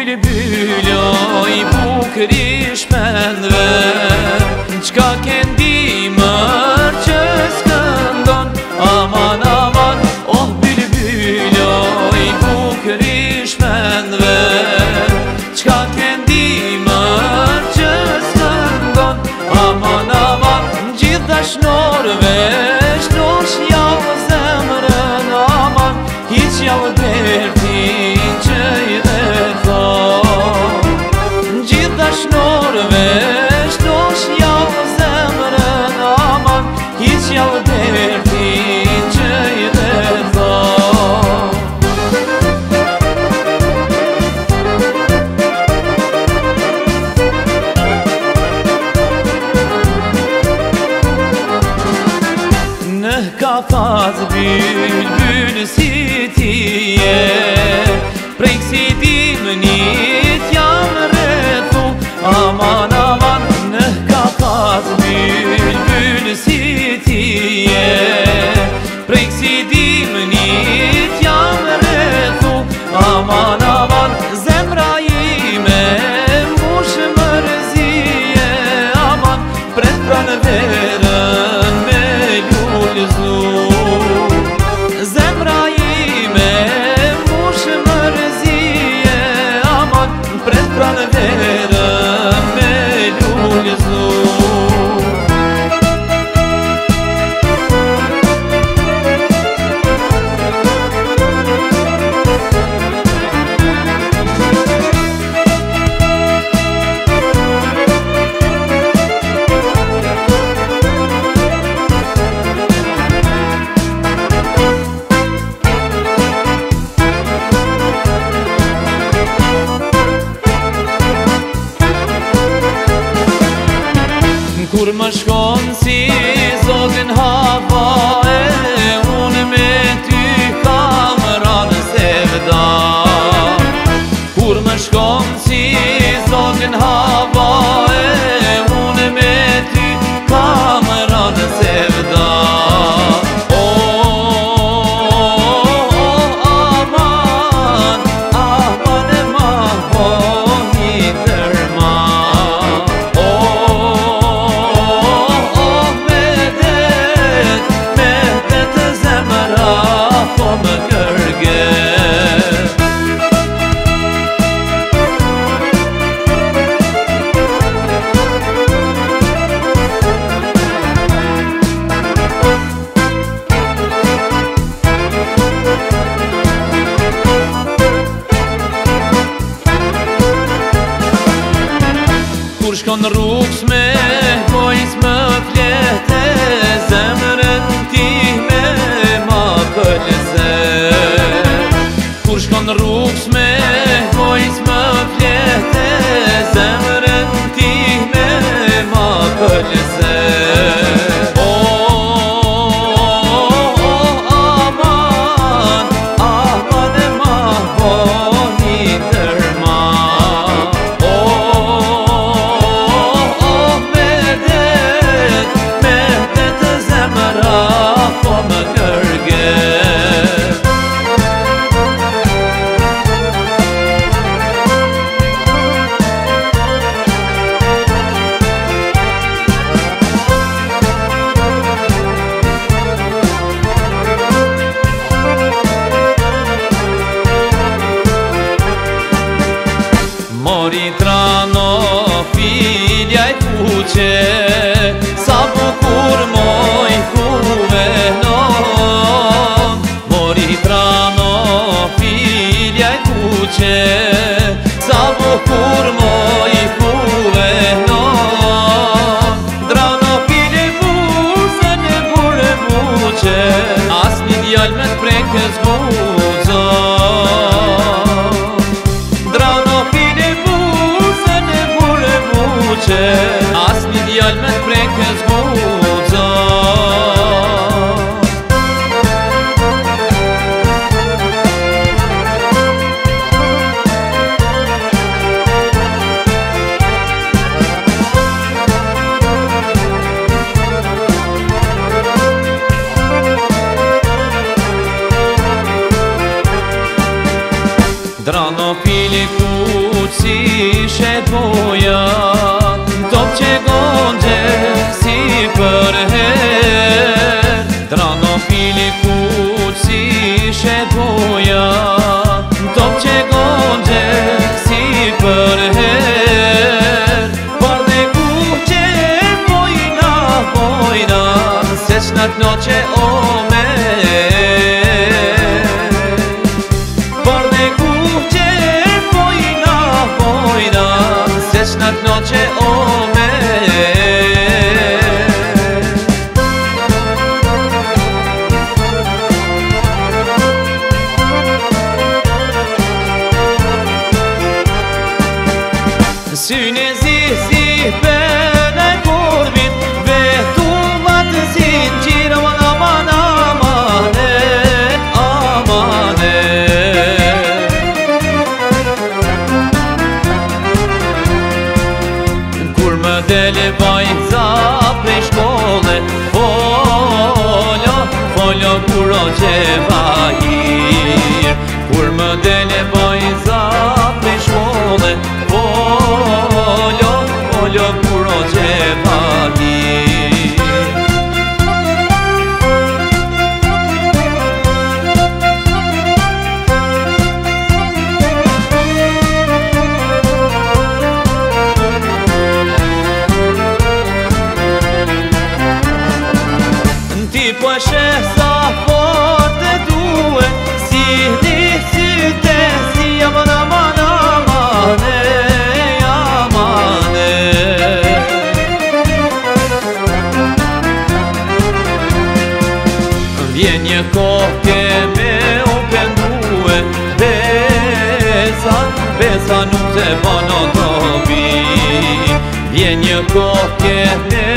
Pëllë pëllë, oj bukër i shpendëve Qka këndi mërë që së aman aman Oh pëllë pëllë, oj bukër i shpendëve Qka këndi mërë që së aman aman Gjitha shnorëve, shnorësh javë zemrën, aman Kicë javë dërë Në ka fatë bëllë, bëllë si ti e Prej kësi timë rretu Aman, aman në ka fatë bëllë, bëllë si ti e më shkon si zotin hapa Să bucur moi moj fuleno Drano pide mu za ne bure muče Asni djalmet prekez mu Poja, top që gondjë, si për her Tra në fili ku si shet Poja, top që gondjë, si për her Pojna, pojna, se që në që o na nocie, omy. Eva Yeah.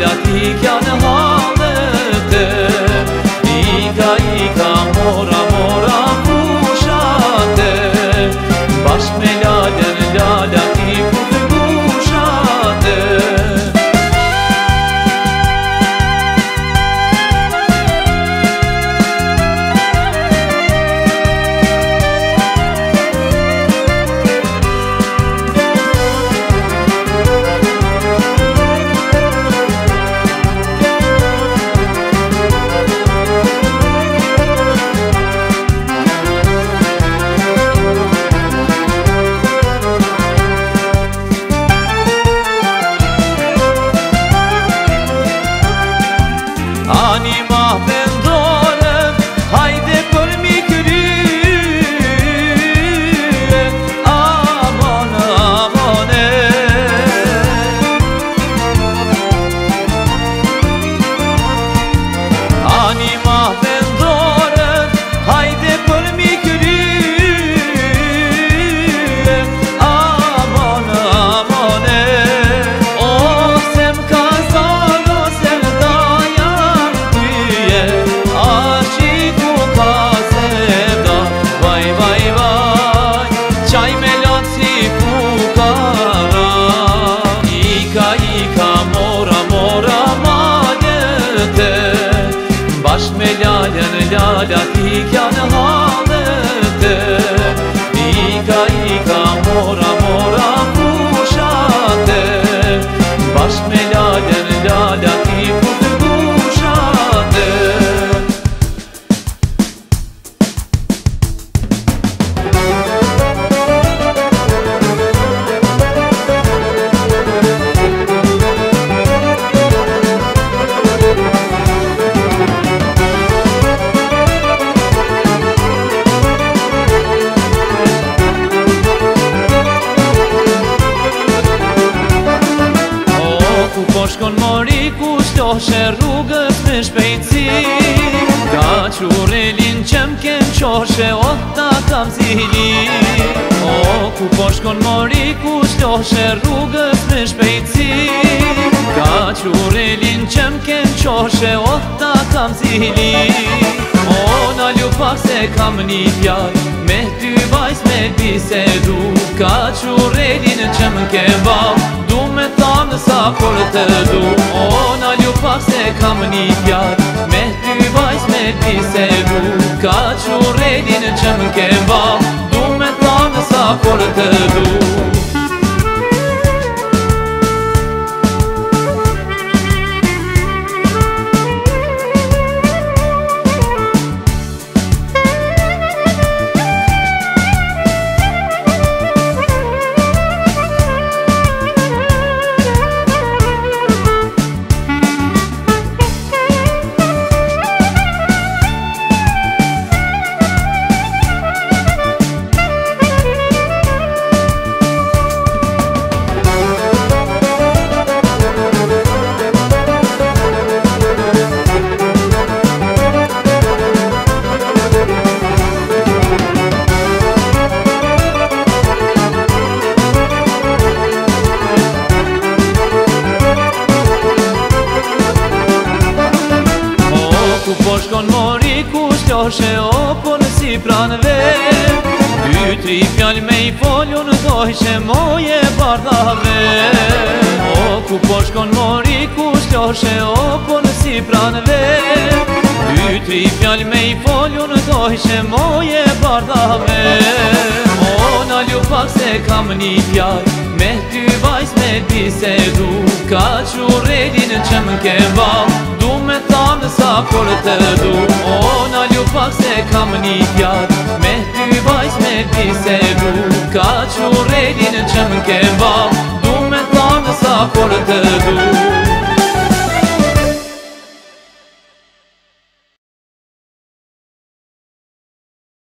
vida fick jag nu ha shkon mori kushto shtoshe rrugës me shpejci Da qurelin që mken qoshe o ta kam zili O ku po shkon mori kushto shtoshe rrugës me shpejci Da qurelin që mken qoshe o ta kam zili O na ljupak se kam një pjall me ty vajs bisedu Ka që redinë që më kebab bau Du me thamë në sa për të du O në se kam një pjat Me ty vajz me bisedu Ka që redinë që më kebab bau Du me thamë në sa për të du Ku po shkon mori ku shloshe o po në si pran ve Pytri i fjall me i folju në doj që moj e O ku po shkon mori ku shloshe o po në si pran ve Pytri i fjall me i folju në doj që moj e O na lju se kam një fjall Me ty vajz me ti du Ka që redin që më ke për të du O në ljupak se kam një pjat Me ty bajs me pise du Ka që redin që më ke val Du me thamë sa për të du